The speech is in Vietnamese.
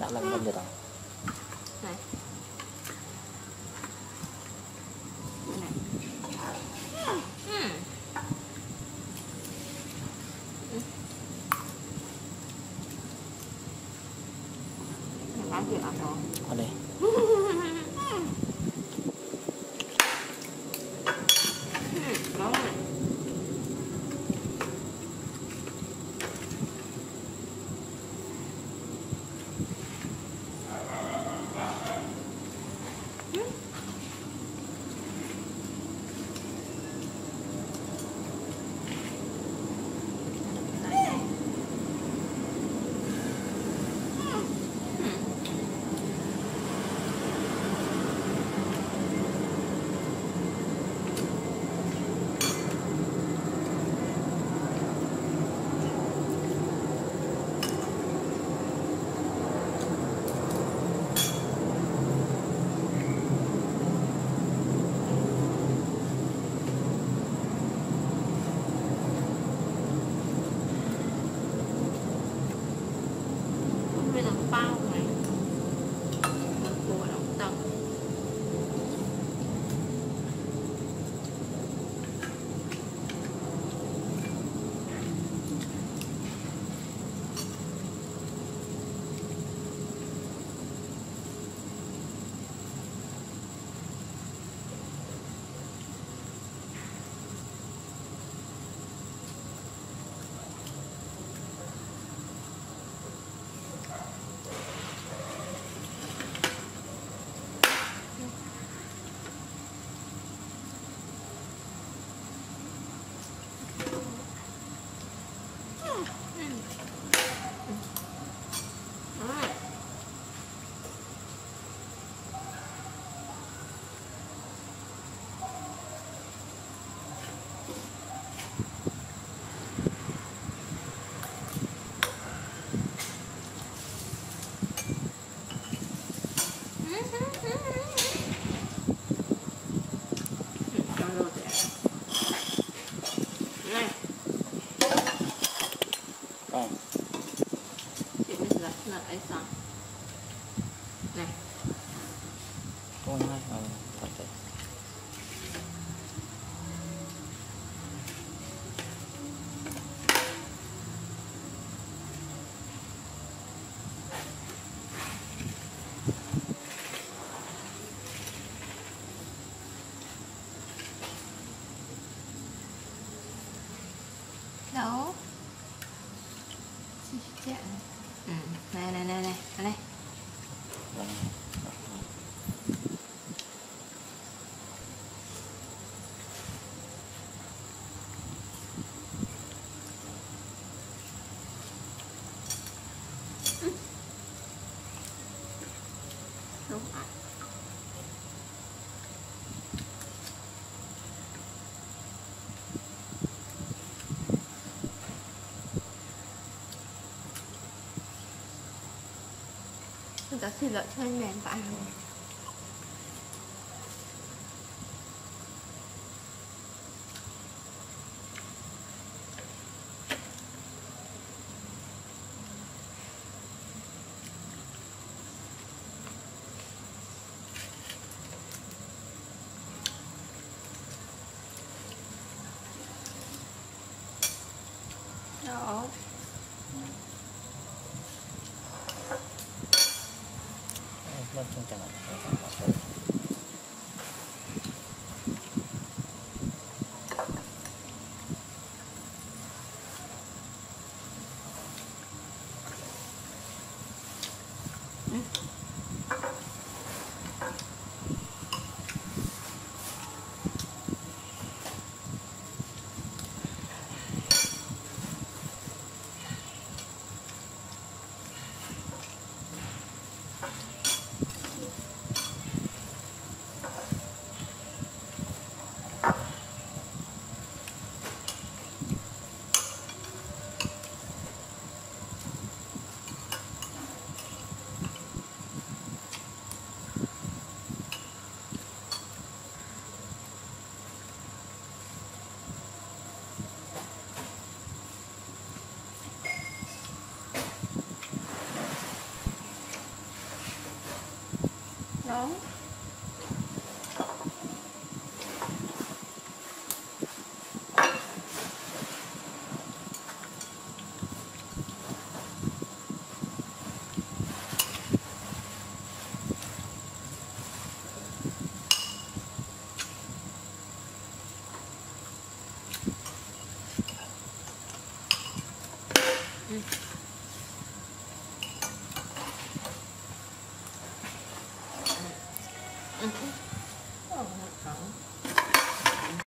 đã làm không được rồi này này ừ. Ăn gì ăn đó ở đây ngon ờ, thật đấy đâu? Chị chạy. Ừ, này này này này, này. Đúng ạ. Chúng ta xin lỗi cho anh mềm và まあ、金玉でございます。Ừ.